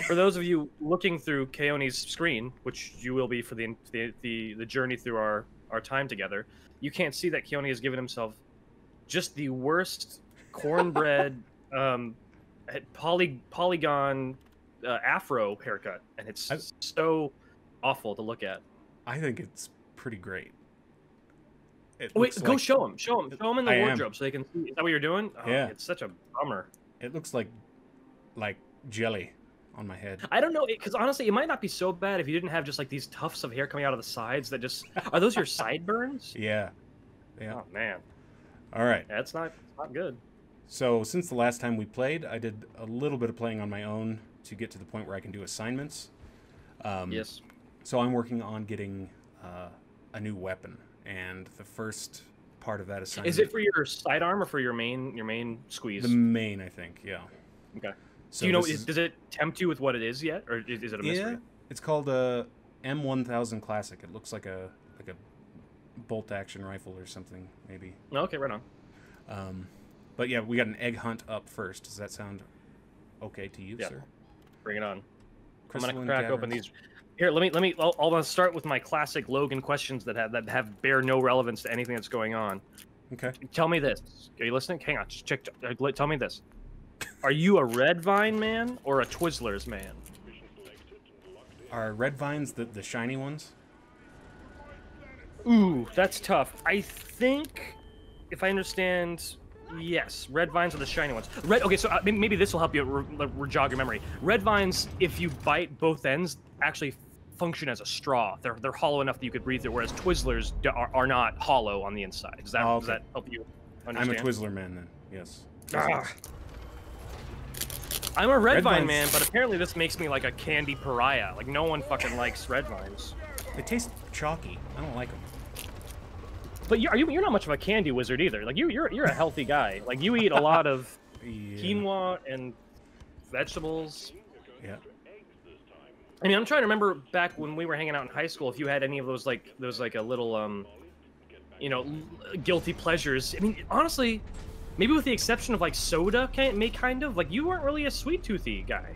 for those of you looking through Keoni's screen, which you will be for the the the, the journey through our our time together, you can't see that Keoni has given himself just the worst cornbread um, poly polygon uh, afro haircut, and it's I- so awful to look at. I think it's pretty great. It Wait, go like- show him. Show him. Show him in the I am. wardrobe so they can see. Is that what you're doing? Oh, Yeah. It's such a bummer. It looks like like jelly on my head. I don't know because honestly, it might not be so bad if you didn't have just like these tufts of hair coming out of the sides that just are those your sideburns? Yeah. Yeah. Oh man, All right. that's not not good. So since the last time we played, I did a little bit of playing on my own to get to the point where I can do assignments. Um, yes. So I'm working on getting uh, a new weapon, and the first part of that assignment Is it for your sidearm or for your main your main squeeze? the main, I think. Yeah. Okay. So Do you know? Is, does it tempt you with what it is yet, or is, is it a mystery? Yeah, it's called a M1000 Classic. It looks like a like a bolt action rifle or something, maybe. No, okay, right on. Um, but yeah, we got an egg hunt up first. Does that sound okay to you, Yeah. sir? Bring it on. I'm gonna crack open these. Here, let me let me. I'll, I'll start with my classic Logan questions that have that have bear no relevance to anything that's going on. Okay. Tell me this. Are you listening? Hang on. Just check. uh, Tell me this. Are you a red vine man or a Twizzlers man? Are red vines the the shiny ones? Ooh, that's tough. I think, if I understand, yes, red vines are the shiny ones. Red. Okay, so uh, maybe this will help you re- re- jog your memory. Red vines, if you bite both ends, actually function as a straw. They're they're hollow enough that you could breathe through, whereas Twizzlers are, are not hollow on the inside. Does that Oh, does that help you I'm a? Twizzler man then. Yes. Ah. I'm a red, Red vine man, but apparently this makes me like a candy pariah. Like no one fucking likes red vines. They taste chalky. I don't like them. But you, are you, you're not much of a candy wizard either. Like you, you're you're a healthy guy. Like you eat a lot of Yeah. quinoa and vegetables. Yeah. I mean, I'm trying to remember back when we were hanging out in high school if you had any of those like those like a little um, you know, guilty pleasures. I mean, honestly, maybe with the exception of like soda, kind may kind of like you weren't really a sweet toothy guy.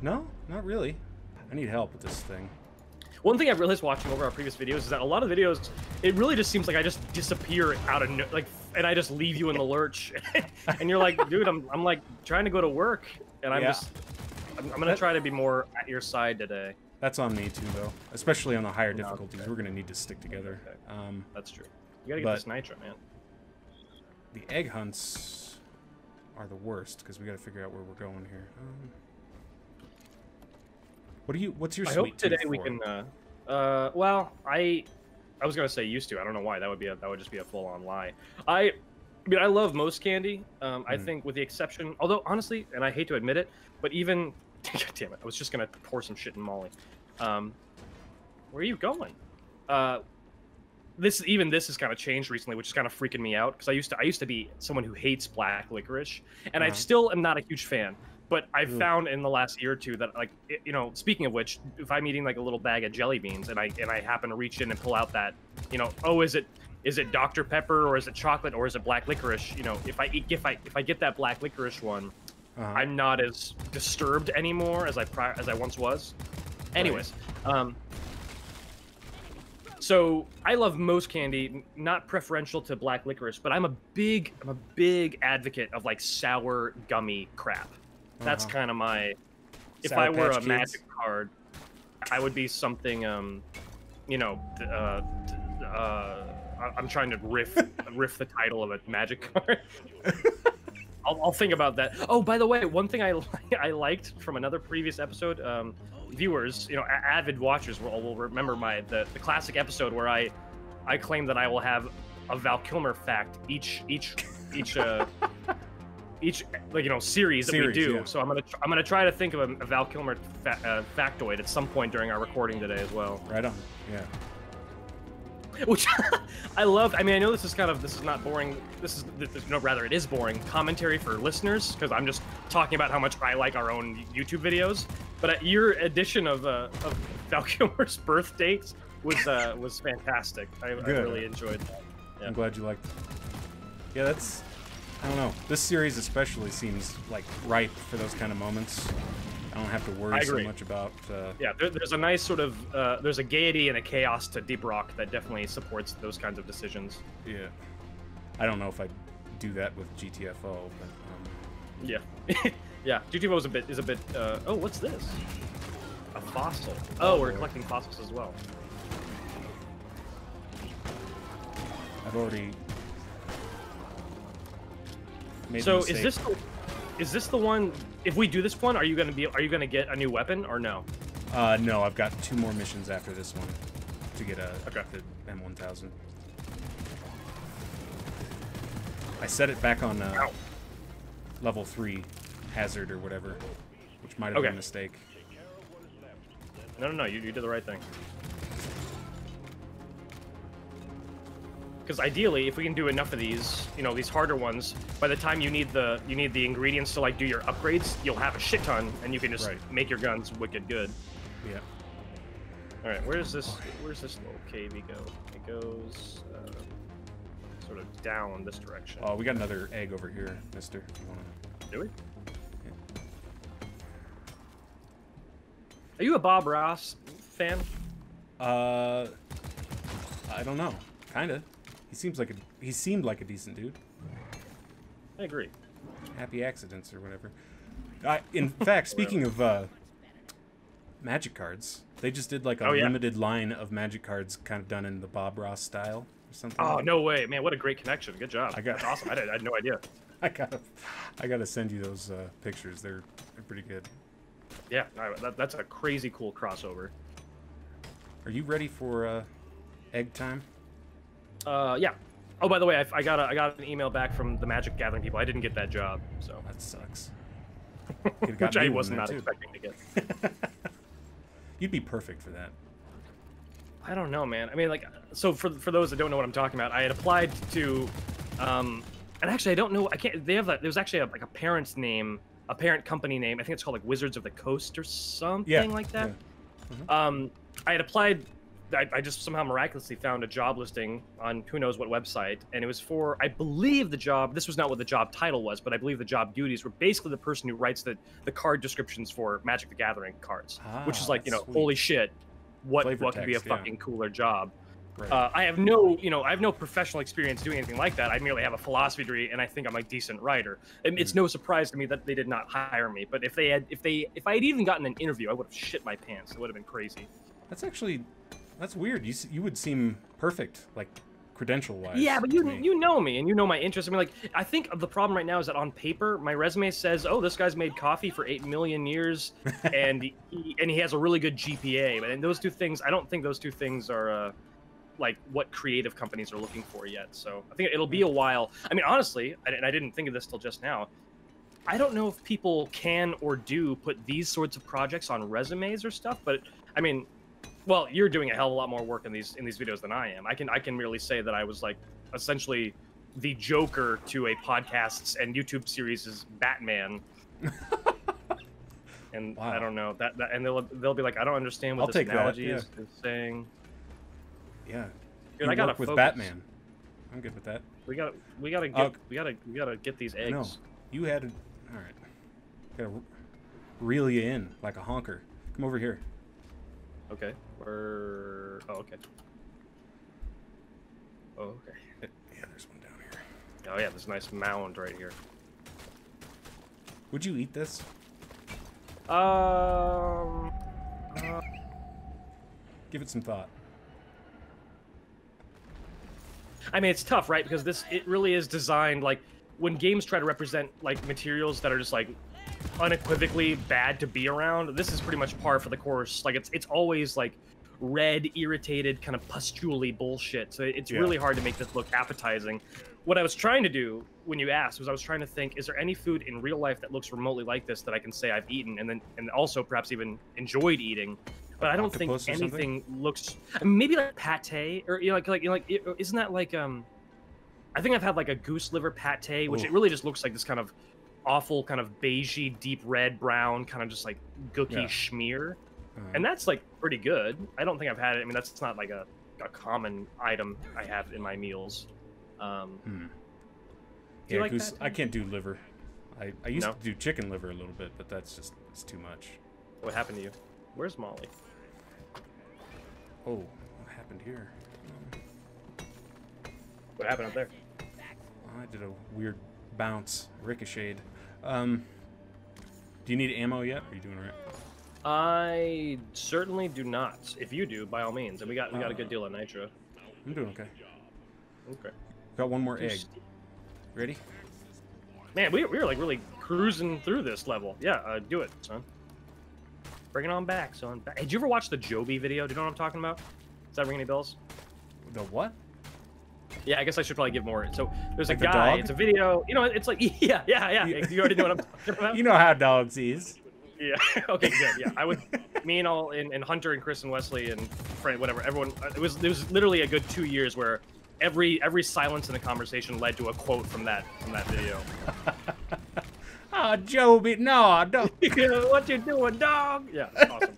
No, not really. I need help with this thing. One thing I've realized watching over our previous videos is that a lot of videos, it really just seems like I just disappear out of no, like, and I just leave you in the lurch, and you're like, dude, I'm I'm like trying to go to work, and I'm Yeah. just, I'm, I'm gonna try to be more at your side today. That's on me too, though. Especially on the higher No, difficulties, okay. we're gonna need to stick together. Okay. Um, That's true. You gotta get But- this nitro, man. The egg hunts are the worst because we got to figure out where we're going here. Um, what do you? What's your I sweet hope today we for? can. Uh, uh, well, I, I was gonna say used to. I don't know why. That would be a that would just be a full on lie. I, I mean, I love most candy. Um, I Mhm. think with the exception, although honestly, and I hate to admit it, but even, God damn it, I was just gonna pour some shit in Molly. Um, where are you going? Uh, this even this has kind of changed recently, which is kind of freaking me out because I used to I used to be someone who hates black licorice, and I Uh-huh. still am not a huge fan. But I've Ooh. found in the last year or two that like i- you know, speaking of which, if I'm eating like a little bag of jelly beans and I and I happen to reach in and pull out that, you know, oh is it is it Dr Pepper or is it chocolate or is it black licorice? You know, if I eat if I if I get that black licorice one, Uh-huh. I'm not as disturbed anymore as I pri- as I once was. Anyways, um, so I love most candy, not preferential to black licorice, but I'm a big I'm a big advocate of like sour gummy crap. That's Uh-huh. kind of my. If Sour I were a Kids? magic card, I would be something. Um, you know, uh, uh, I'm trying to riff riff the title of a magic card. I'll, I'll think about that. Oh, by the way, one thing I I liked from another previous episode, um, viewers, you know, a- avid watchers will, will remember my the, the classic episode where I I claim that I will have a Val Kilmer fact each each each uh, each like you know series, that we do. yeah. So I'm gonna tr- I'm gonna try to think of a, a Val Kilmer fa- uh, factoid at some point during our recording today as well. Right on. Yeah. Which I love. I mean, I know this is kind of this is not boring. This is this is- no, rather it is boring commentary for listeners because I'm just talking about how much I like our own YouTube videos. But uh, your edition of uh, of Val birth dates was uh, was fantastic. I, I really enjoyed that. Yeah. I'm glad you liked it. Yeah, that's. I don't know. This series especially seems like ripe for those kind of moments. I don't have to worry so much about. Uh, Yeah, there, there's a nice sort of uh, there's a gaiety and a chaos to Deep Rock that definitely supports those kinds of decisions. yeah. I don't know if I do that with GTFO, but um, Yeah, yeah. GTFO is a bit is a bit. Uh, oh, what's this? A fossil. Oh, we're boy. collecting fossils as well. I've already. Made So is this the, is this the one? If we do this one, are you gonna be are you gonna get a new weapon or no? Uh, no, I've got two more missions after this one to get a Okay. the M1000. I set it back on uh, level three hazard or whatever, which might have Okay. been a mistake. No, no, no. You, you did the right thing. Because ideally, if we can do enough of these, you know, these harder ones, by the time you need the you need the ingredients to like do your upgrades, you'll have a shit ton, and you can just Right. make your guns wicked good. Yeah. All right, where's this? Where's this little cavey go? It goes uh, sort of down this direction. Oh, we got another egg over here, Mister. If you wanna... Do we? Are you a Bob Ross fan? Uh, I don't know. Kinda. He seems like a he seemed like a decent dude. I agree. Happy accidents or whatever. I, in fact, speaking of uh, magic cards, they just did like a Oh, yeah. limited line of magic cards, kind of done in the Bob Ross style or something. Oh no way, man! What a great connection. Good job. I got- That's awesome. I, did, I had no idea. I gotta, I gotta send you those uh, pictures. They're they're pretty good. Yeah, that, that's a crazy cool crossover. Are you ready for uh, egg time? Uh, yeah. Oh, by the way, I, I got a, I got an email back from the Magic Gathering people. I didn't get that job, so That sucks. Which I was not too. expecting to get. You'd be perfect for that. I don't know, man. I mean, like, so for for those that don't know what I'm talking about, I had applied to, um, and actually I don't know. I can't. They have that. There's actually a, like a parent's name, a parent company name. I think it's called like Wizards of the Coast or something like that. Yeah. Um, I had applied. I, I just somehow miraculously found a job listing on who knows what website, and it was for I believe the job. This was not what the job title was, but I believe the job duties were basically the person who writes the the card descriptions for Magic the Gathering cards, which is Ah, like you know, sweet. holy shit, what Flavor what could be a text, yeah. fucking cooler job? Right. Uh, I have no, you know, I have no professional experience doing anything like that. I merely have a philosophy degree, and I think I'm a decent writer. And It's Mm. no surprise to me that they did not hire me. But if they had, if they, if I had even gotten an interview, I would have shit my pants. It would have been crazy. That's actually that's weird. You you would seem perfect, like credential wise. Yeah, but you you know me, and you know my interests. I mean, like, I think the problem right now is that on paper, my resume says, "Oh, this guy's made coffee for eight million years, and he, and he has a really good GPA." But and those two things, I don't think those two things are. Uh, like what creative companies are looking for yet. So I think it'll be a while. I mean, honestly, and I didn't think of this till just now. I don't know if people can or do put these sorts of projects on resumes or stuff, but I mean, well, you're doing a hell of a lot more work in these in these videos than I am. I can I can merely say that I was like essentially the Joker to a podcast's and YouTube series' Batman. and I don't know that, that and they'll they'll be like, I don't understand what I'll this take that, analogy yeah. is, is saying. Yeah. Dude, you I gotta with focus. Batman. I'm good with that. We gotta we gotta get Oh. we gotta we gotta get these eggs. No. You had. All right. Gotta reel you in like a honker. Come over here. Okay. We're oh okay. Oh, okay. Yeah, there's one down here. Oh yeah, this nice mound right here. Would you eat this? Um. uh, Give it some thought. I mean, it's tough, right? Because this it really is designed like when games try to represent like materials that are just like unequivocally bad to be around. This is pretty much par for the course. Like it's it's always like red, irritated, kind of pustulely bullshit. So it's Yeah. really hard to make this look appetizing. What I was trying to do when you asked was I was trying to think: is there any food in real life that looks remotely like this that I can say I've eaten, and then and also perhaps even enjoyed eating? But I don't think octopus or something? anything looks. Maybe like pate, or you know, like like you know, like isn't that like um? I think I've had like a goose liver pate, which Ooh. it really just looks like this kind of awful, kind of beigey, deep red brown, kind of just like gooky Yeah. schmear, Uh, and that's like pretty good. I don't think I've had it. I mean, that's not like a, a common item I have in my meals. Um, hmm. Yeah, like goose. I can't do liver. I, I used No? to do chicken liver a little bit, but that's just it's too much. What happened to you? Where's Molly? Oh, what happened here? What happened up there? I did a weird bounce, ricocheted. Um, do you need ammo yet? Are you doing all right? I certainly do not. If you do, by all means. And we got we got a good Uh, deal of nitro. I'm doing okay. Okay. Got one more egg. Ready? Man, we, we were like really cruising through this level. Yeah, uh, do it, son. Bring it on back, son. Ba- Hey, did you ever watch the Joby video? Do you know what I'm talking about? Does that ring any bells? The what? Yeah, I guess I should probably give more. So there's Like a guy. It's a video. You know, it's like yeah, yeah, yeah. You- already know what I'm talking about. You know how dogs is. Yeah. okay. Good. Yeah. I would. Me and all and, and Hunter and Chris and Wesley and Fred, whatever. Everyone. It was. It was literally a good two years where every every silence in the conversation led to a quote from that from that video. Oh, Joby, no, don't. what you doing, dog? Yeah. Awesome.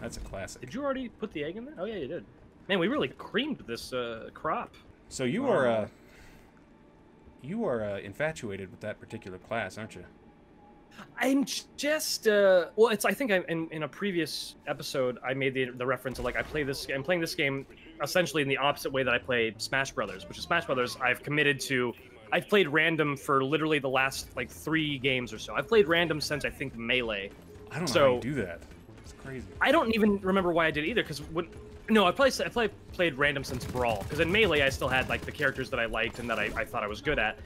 That's a classic. Did you already put the egg in there? Oh yeah, you did. Man, we really creamed this uh, crop. So you are uh, you are uh, infatuated with that particular class, aren't you? I'm just uh, well, it's I think I, in in a previous episode I made the the reference of like I play this I'm playing this game essentially in the opposite way that I play Smash Brothers, which is Smash Brothers. I've committed to. I've played random for literally the last like three games or so. I've played random since I think Melee. I don't know how So- you do that. It's crazy. I don't even remember why I did either because when no, I played I played played random since Brawl because in Melee I still had like the characters that I liked and that I, I thought I was good at,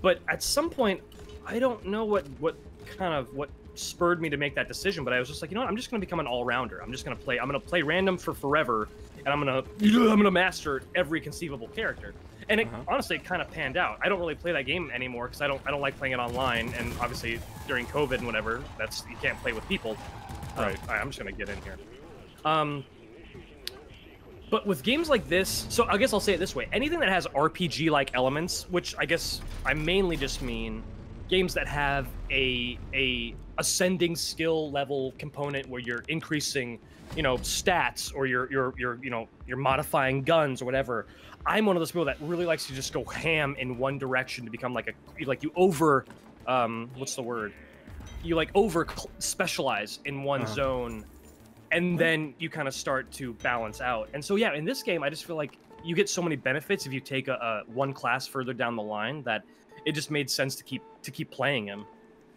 but at some point I don't know what what kind of what spurred me to make that decision, but I was just like you know what I'm just gonna become an all rounder. I'm just gonna play I'm gonna play random for forever and I'm gonna I'm gonna master every conceivable character. And it, Uh-huh. honestly, it kind of panned out. I don't really play that game anymore because I don't I don't like playing it online, and obviously during COVID and whatever, that's you can't play with people. Um, Right. I'm just gonna get in here. Um, but with games like this, so I guess I'll say it this way: anything that has RPG-like elements, which I guess I mainly just mean games that have a a ascending skill level component where you're increasing, you know, stats or you're you're you're you know you're modifying guns or whatever. I'm one of those people that really likes to just go ham in one direction to become like a like you over, um, what's the word? You like over specialize in one Uh-huh. zone and then you kind of start to balance out. And so yeah, in this game, I just feel like you get so many benefits if you take a, a one class further down the line that it just made sense to keep to keep playing him.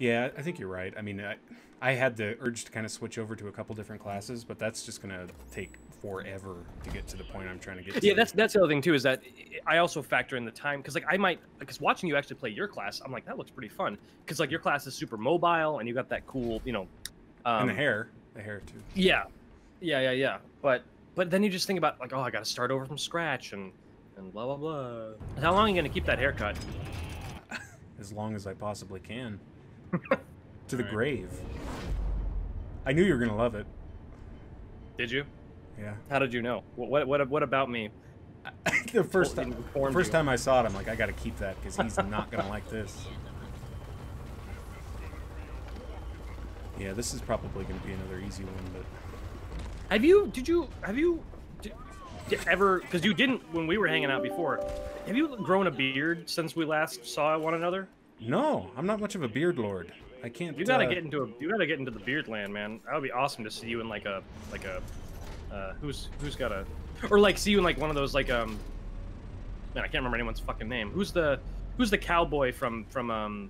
Yeah, I think you're right. I mean, I, I had the urge to kind of switch over to a couple different classes, but that's just gonna take forever to get to the point I'm trying to get to. Yeah, that's that's the other thing too is that I also factor in the time because like I might because watching you actually play your class, I'm like that looks pretty fun because like your class is super mobile and you got that cool you know. Um, and the hair, the hair too. Yeah, yeah, yeah, yeah. But but then you just think about like, oh, I got to start over from scratch and and blah blah blah. How long are you gonna keep that haircut? As long as I possibly can. to the Right. grave. I knew you were gonna love it. Did you? Yeah. How did you know? What what what, what about me? the first time, informed first time I saw it, I'm like, I gotta keep that because he's not gonna like this. Yeah, this is probably gonna be another easy one, but Have you? Did you? Have you? Did, did ever? Because you didn't when we were hanging out before. Have you grown a beard since we last saw one another? No, I'm not much of a beard lord. I can't. You gotta uh, get into a. You gotta get into the beard land, man. That would be awesome to see you in like a like a. Uh, who's who's got a, or like see you in like one of those like um. Man, I can't remember anyone's fucking name. Who's the who's the cowboy from from um.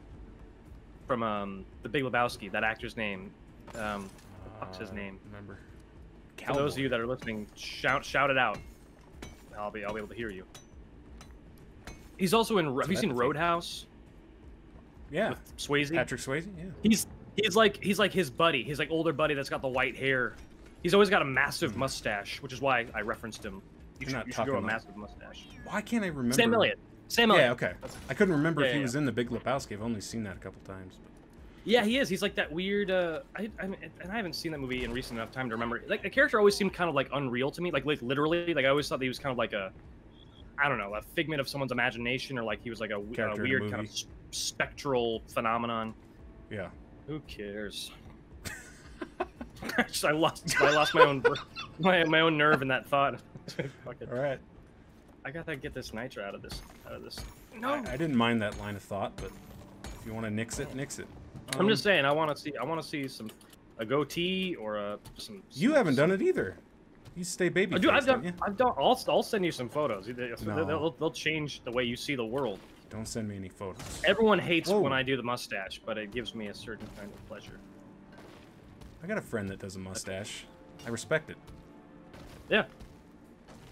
From um the Big Lebowski, that actor's name. Um, what's his uh, name? Remember. For those of you that are listening, shout shout it out. I'll be I'll be able to hear you. He's also in. Have you seen Telepathy. Roadhouse Yeah, with Swayze? Patrick Swayze. Yeah. He's he's like he's like his buddy. He's like older buddy that's got the white hair. He's always got a massive mustache, which is why I referenced him. You You're should, not you should grow a talking about- massive mustache. Why can't I remember? Sam Elliott. Sam Elliott. Yeah, okay. I couldn't remember Yeah, if he yeah, was in the Big Lebowski. I've only seen that a couple times. But... Yeah, he is. He's like that weird. Uh, I, I and I haven't seen that movie in recent enough time to remember. Like the character always seemed kind of like unreal to me. Like like literally. Like I always thought that he was kind of like a. I don't know, a figment of someone's imagination, or like he was like a, w- a Character in a weird kind of movie. s- spectral phenomenon. Yeah. Who cares? I lost. I lost my own my, my own nerve in that thought. Fuck it. All right. I gotta get this nitro out of this. Out of this. No. I, I didn't mind that line of thought, but if you want to nix it, nix it. I'm just um, saying, I want to see, I want to see some, a goatee or a some. You some- haven't done it either. You stay baby. Dude, I've done. I've done. I'll, I'll send you some photos. They- No. they'll, they'll change the way you see the world. Don't send me any photos. Everyone hates Whoa. when I do the mustache, but it gives me a certain kind of pleasure. I got a friend that does a mustache. I respect it. Yeah,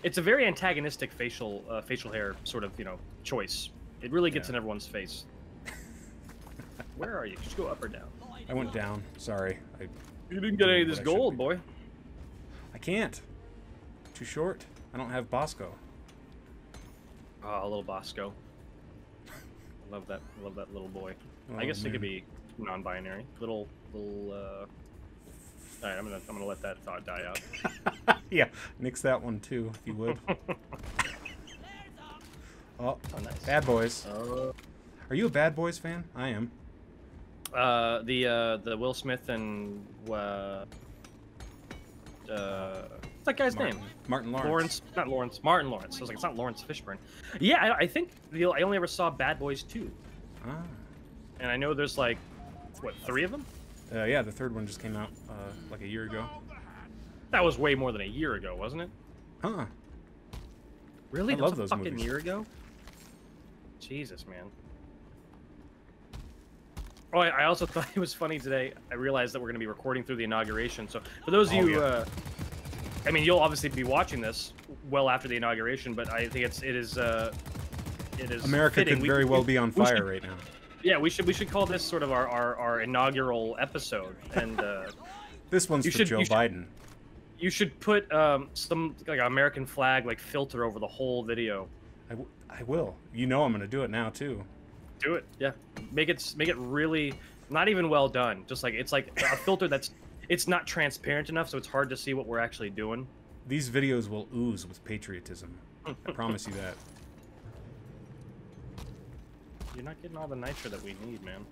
it's a very antagonistic facial uh, facial hair sort of you know choice. It really gets Yeah. in everyone's face. Where are you? Just go up or down. I went down. Sorry. I You didn't get any of this What I should gold, boy. I can't. Too short. I don't have Bosco. Oh, a little Bosco. I love that. Love that little boy. I Oh, guess it could be non-binary. Little, little. uh... All right, I'm gonna, I'm gonna let that thought die out. yeah, nix that one too, if you would. oh, Oh, nice. Bad Boys. Uh, Are you a Bad Boys fan? I am. uh, the uh, the Will Smith and uh, uh, what's that guy's Martin, name? Martin Lawrence. Lawrence, not Lawrence, Martin Lawrence. I was like, it's not Laurence Fishburne. Yeah, I, I think the, I only ever saw Bad Boys 2. Ah. And I know there's like, what, three of them? Uh, yeah, the third one just came out uh, like a year ago. That was way more than a year ago, wasn't it? Huh. Really? I That love was a those fucking movies. year ago? Jesus, man. Oh, I, I also thought it was funny today. I realized that we're going to be recording through the inauguration. So for those of Oh, you, yeah. uh, I mean, you'll obviously be watching this well after the inauguration, but I think it's it is uh, it is America fitting. could We- very we- well be on we should- fire right now. Yeah, we should we should call this sort of our our, our inaugural episode, and uh, This one's You for should- Joe you should- Biden. you should put um, some like American flag like filter over the whole video. I, w- I will. You know I'm going to do it now, too. Do it, yeah. Make it make it really not even well done. Just like it's like a filter that's it's not transparent enough, so it's hard to see what we're actually doing. These videos will ooze with patriotism. I promise you that. You're not getting all the nitro that we need, man.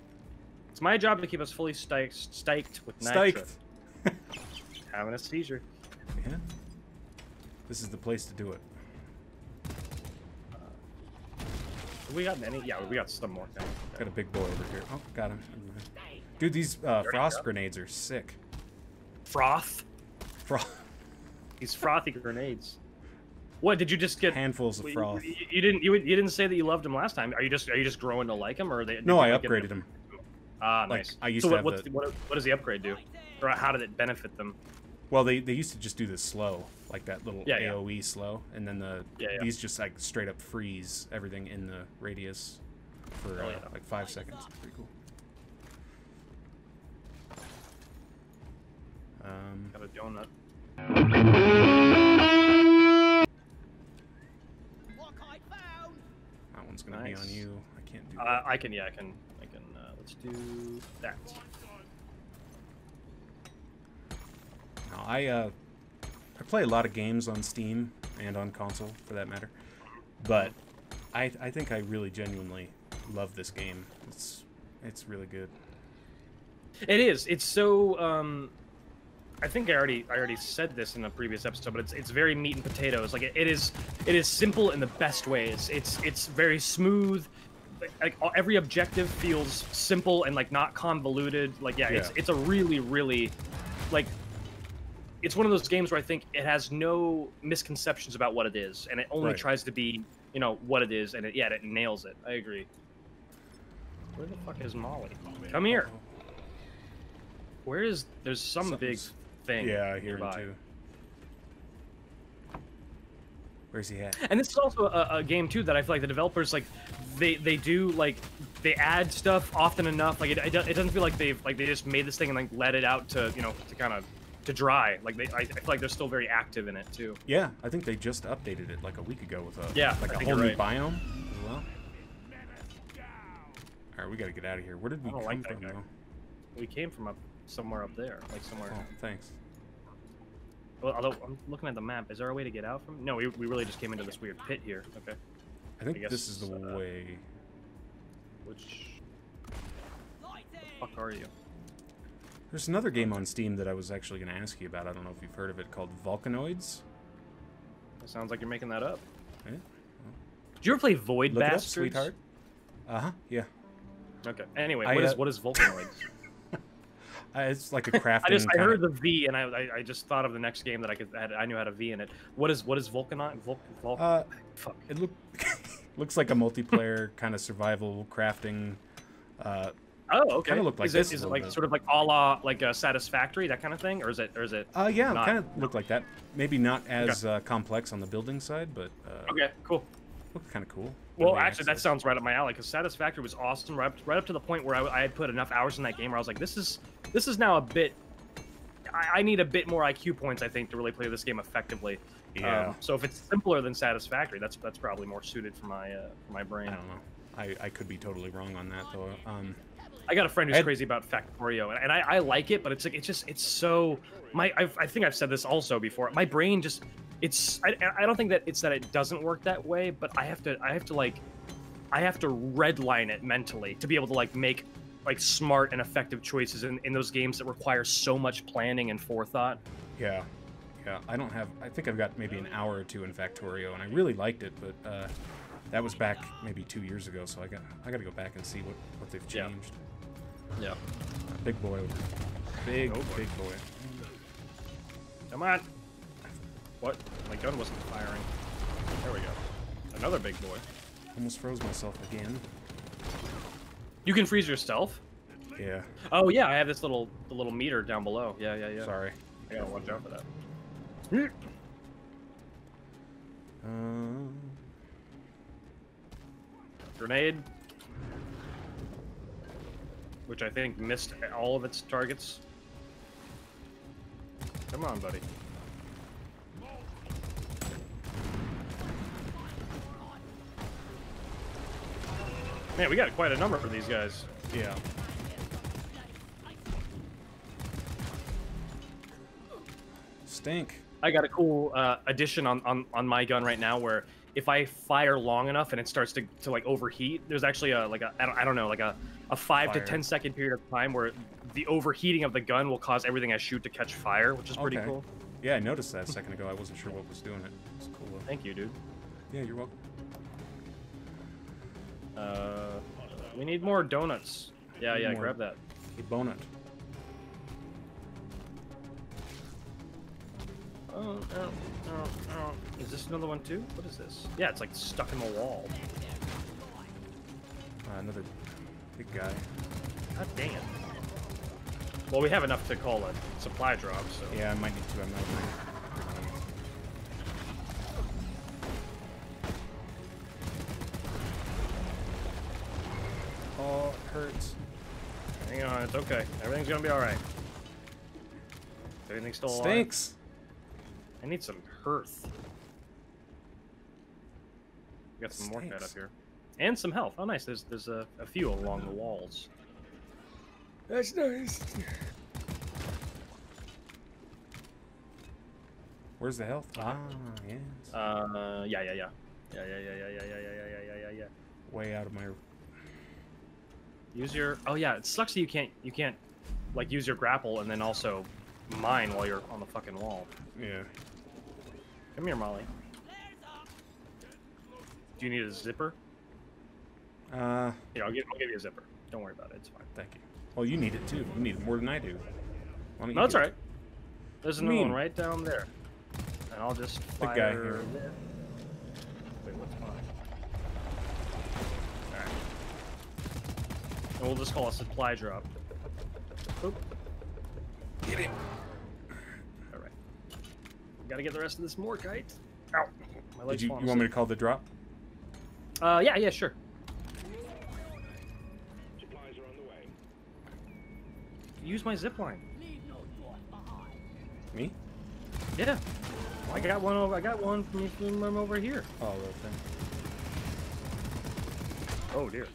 It's my job to keep us fully stiked, stiked with nitro. Styked. Having a seizure. Yeah. This is the place to do it. We got many? Yeah, we got some more. Things. Got a big boy over here. Oh, got him. Dude, these uh, frost grenades are sick. Froth. Fro- These frothy grenades. What did you just get? handfuls of froth. You, you didn't. You, you didn't say that you loved him last time. Are you just? Are you just growing to like him, or are they? No, I upgraded him. Ah, Like, nice. I used so to what, the- what, what does the upgrade do? Or how did it benefit them? Well, they, they used to just do this slow, like that little Yeah, yeah. AOE slow, and then the Yeah, yeah. these just like straight up freeze everything in the radius for Oh, uh, like five seconds. It's pretty cool. Um, Got a donut. that one's gonna be on you. I can't do. Uh, that. I can. Yeah, I can. I can. Uh, let's do that. No, I uh, I play a lot of games on Steam and on console for that matter, but I I think I really genuinely love this game. It's it's really good. It is. It's so. Um, I think I already I already said this in a previous episode, but it's it's very meat and potatoes. Like it, it is it is simple in the best ways. It's it's very smooth. Like, Like every objective feels simple and like not convoluted. Like yeah, it's Yeah. it's a really really like it's one of those games where I think it has no misconceptions about what it is, and it only Right. tries to be you know what it is, and it yeah it nails it. I agree. Where the fuck is Molly? Come here. Where is there's some big Something's- thing. Yeah, I hear him too. Where's he at? And this is also a, a game too that I feel like the developers like they they do like they add stuff often enough. Like it, it, it doesn't feel like they've like they just made this thing and like let it out to you know to kind of to dry. Like they I, I feel like they're still very active in it too. Yeah, I think they just updated it like a week ago with a Yeah, like I a whole new biome as well. All right, we gotta get out of here. Where did we come like from though? We came from up somewhere up there, like somewhere. Oh, thanks. Well, although I'm looking at the map, is there a way to get out from? No, we, we really just came into this weird pit here. Okay, I think guess, this is the uh, way. which the fuck are you? There's another game on Steam that I was actually gonna ask you about. I don't know if you've heard of it called Volcanoids. It sounds like you're making that up. Eh? Did you ever play Void Look it up, Bastards? sweetheart. Uh huh. Yeah. Okay. Anyway, I, what is uh, what is Volcanoids? Uh, it's like a crafting. I just I heard the V and I, I I just thought of the next game that I could had, I knew had a V in it. What is what is Volcanoid? Vul, Vul, Uh, fuck. it look looks like a multiplayer kind of survival crafting. Uh, Oh, okay. kinda looked like is this it, is it like bit. sort of like a la like a Satisfactory that kind of thing, or is it or is it? uh yeah, Not- kind of looked like that. Maybe not as uh, complex on the building side, but uh, Okay, cool. looked kind of cool. Well, actually, that sounds right up my alley because Satisfactory was awesome, right up, right up to the point where I, I had put enough hours in that game where I was like, this is this is now a bit. I, I need a bit more IQ points, I think, to really play this game effectively. Yeah. Um, so if it's simpler than Satisfactory, that's that's probably more suited for my uh, for my brain. I don't know. I, I could be totally wrong on that though. Um, I got a friend who's crazy about Factorio, and, and I, I like it, but it's like it's just it's so my I've, I think I've said this also before. My brain just it's I, I don't think that it's that it doesn't work that way, but I have to I have to like I have to redline it mentally to be able to like make like smart and effective choices in, in those games that require so much planning and forethought. yeah, yeah. I don't have. I think I've got maybe an hour or two in Factorio, and I really liked it, but uh, that was back maybe two years ago. So I got I got to go back and see what what they've changed. Yeah. Uh, big boy, over. big Oh, boy. big boy. Come on. What? My gun wasn't firing. There we go. Another big boy. Almost froze myself again. You can freeze yourself. Yeah. Oh yeah, I have this little the little meter down below. Yeah, yeah, yeah. Sorry. I gotta watch out for that. Um, Grenade. Which I think missed all of its targets. Come on, buddy. Man, we got quite a number for these guys. yeah. Stink. I got a cool uh, addition on, on, on my gun right now where if I fire long enough and it starts to, to like overheat, there's actually a like a I don't, I don't know like a, a five Fire. to ten second period of time where the overheating of the gun will cause everything I shoot to catch fire, which is pretty Okay. cool. Yeah, I noticed that a second ago. I wasn't sure what was doing it. It's cool. Though. Thank you, dude. Yeah, you're welcome. Uh, we need more donuts. Yeah, yeah, more. grab that. A bonut. Oh, oh, oh, oh. Is this another one too? What is this? Yeah, it's like stuck in the wall. Uh, another big guy. God dang it. Well, we have enough to call a supply drop, so. Yeah, I might need to. I might need. Oh, it hurts. Hang on, it's okay. Everything's gonna be alright. Everything's still alive. Stinks. I need some hearth. We got some more cat up here. And some health. Oh, nice. There's there's a, a few along the walls. That's nice. Where's the health? Ah, yes. Uh, yeah, yeah, yeah. Yeah, yeah, yeah, yeah, yeah, yeah, yeah, yeah, yeah, yeah, yeah. Way out of my. Use your. Oh yeah, it sucks that you can't you can't like use your grapple and then also mine while you're on the fucking wall. Yeah. Come here, Molly. Do you need a zipper? Uh, Yeah, I'll give I'll give you a zipper. Don't worry about it. It's fine. thank you. Well, you need it too. You need it more than I do. No, that's all it? right. There's another one right down there, and I'll just The fire guy here. there. Wait, what's mine? All right. And we'll just call a supply drop. Boop. Get him. All right. Gotta get the rest of this morkite. Ow. My Did leg's you, you want me to call the drop? Uh, yeah, yeah, sure. Supplies are on the way. Use my zip line. Me? Yeah. I got one over. I got one from you from them over here. Oh, the thing. Oh dear.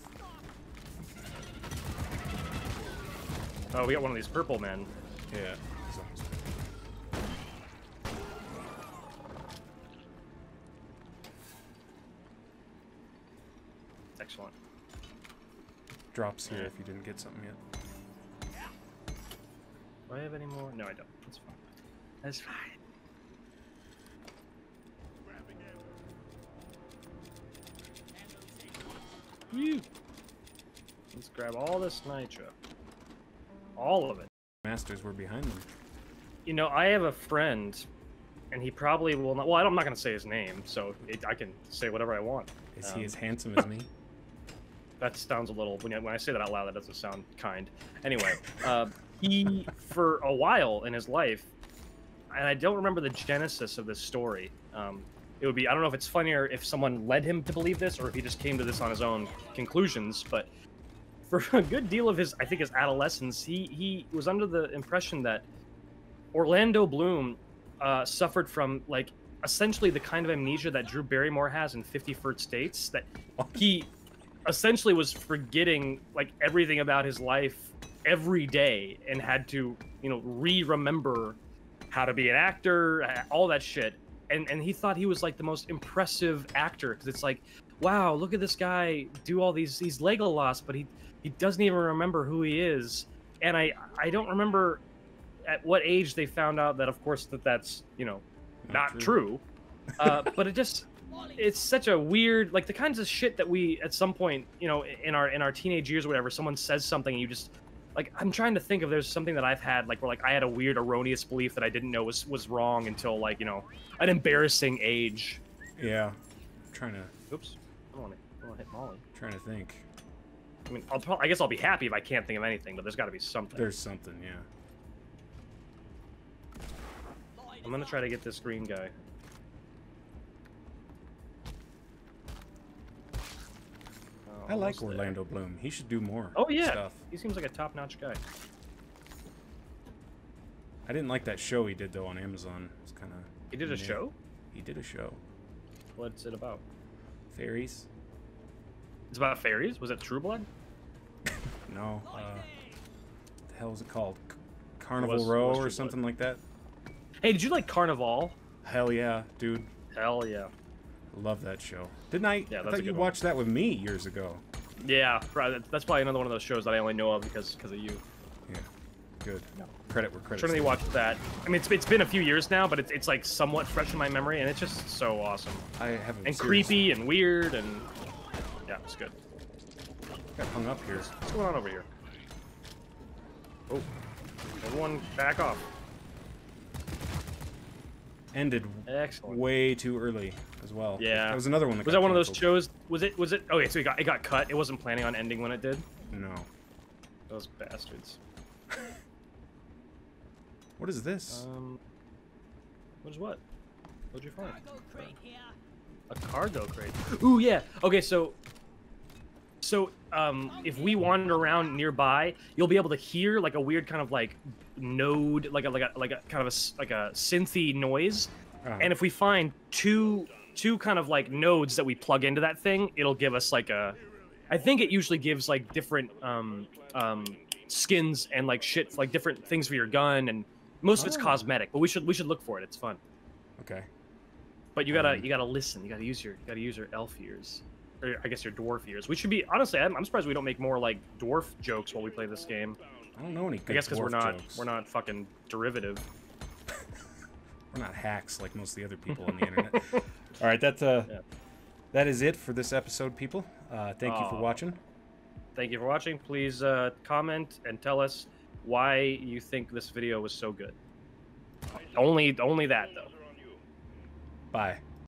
Oh, we got one of these purple men. Yeah. it's almost. Excellent. Drops here if you didn't get something yet. Do I have any more? No, I don't. That's fine. That's fine. You. Let's grab all this nitro. All of it. Masters were behind them. You know, I have a friend, and he probably will not. Well, I'm not going to say his name, so it, I can say whatever I want. Is Um, he as handsome as me? That sounds a little. When I, when I say that out loud, that doesn't sound kind. Anyway, uh, he for a while in his life, and I don't remember the genesis of this story. Um, it would be I don't know if it's funnier if someone led him to believe this or if he just came to this on his own conclusions. But for a good deal of his, I think his adolescence, he he was under the impression that Orlando Bloom uh, suffered from like essentially the kind of amnesia that Drew Barrymore has in Fifty First Dates. That he essentially was forgetting like everything about his life every day and had to you know re-remember how to be an actor all that shit and and he thought he was like the most impressive actor because it's like wow look at this guy do all these these legolas but he he doesn't even remember who he is. And i i don't remember at what age they found out that of course that that's you know not true, uh, but it just it's such a weird like the kinds of shit that we at some point you know in our in our teenage years or whatever someone says something and you just like i'm trying to think if there's something that i've had like where like i had a weird erroneous belief that i didn't know was was wrong until like you know an embarrassing age. Yeah. I'm trying to oops. I don't want to I don't want to hit molly. Trying to think. I mean i'll i guess i'll be happy if i can't think of anything but there's got to be something There's something, yeah. i'm gonna try to get this green guy Oh, I like almost there. Orlando Bloom. He should do more oh yeah stuff. he seems like a top-notch guy I didn't like that show he did though on Amazon. It's kind of he did a show He did a show. what's it about Fairies? It's about fairies. Was it True Blood? No. Uh, the hell is it called? C- Carnival was- Row was or something Blood. like that? Hey, did you like Carnival? Hell yeah, dude. Hell yeah. Love that show. Didn't I? Yeah, I that's a thought you one. watched that with me years ago. Yeah, probably, that's probably another one of those shows that I only know of because because of you. Yeah. Good. No. Credit where credit's Certainly watched that. I mean, it's, it's been a few years now, but it's, it's like somewhat fresh in my memory, and it's just so awesome I haven't. and serious- creepy and weird and yeah, it's good. Got hung up here. What's going on over here? Oh, everyone, back off. Ended Excellent. way too early as well. Yeah. That was another one that Was got that one of those shows? Was it? Was it? Okay, so it got it got cut. It wasn't planning on ending when it did. No. Those bastards. What is this? Um, what is what? What'd you find? A cargo crate. Ooh, yeah. Okay, so, so um, if we wander around nearby, you'll be able to hear like a weird kind of like node, like a like a like a kind of a like a synthy noise. Uh-huh. And if we find two two kind of like nodes that we plug into that thing, it'll give us like a. I think it usually gives like different um um skins and like shit like different things for your gun and most of it's Oh. cosmetic. But we should we should look for it. It's fun. okay. But you gotta Um, you gotta listen. You gotta use your you gotta use your elf ears, or I guess your dwarf ears. We should be honestly. I'm, I'm surprised we don't make more like dwarf jokes while we play this game. I don't know any good I guess because we're not jokes. we're not fucking derivative. We're not hacks like most of the other people on the internet. All right, that's uh, Yeah. that is it for this episode, people. Uh, thank you for watching. Thank you for watching. Please uh, comment and tell us why you think this video was so good. Only only that though. Bye.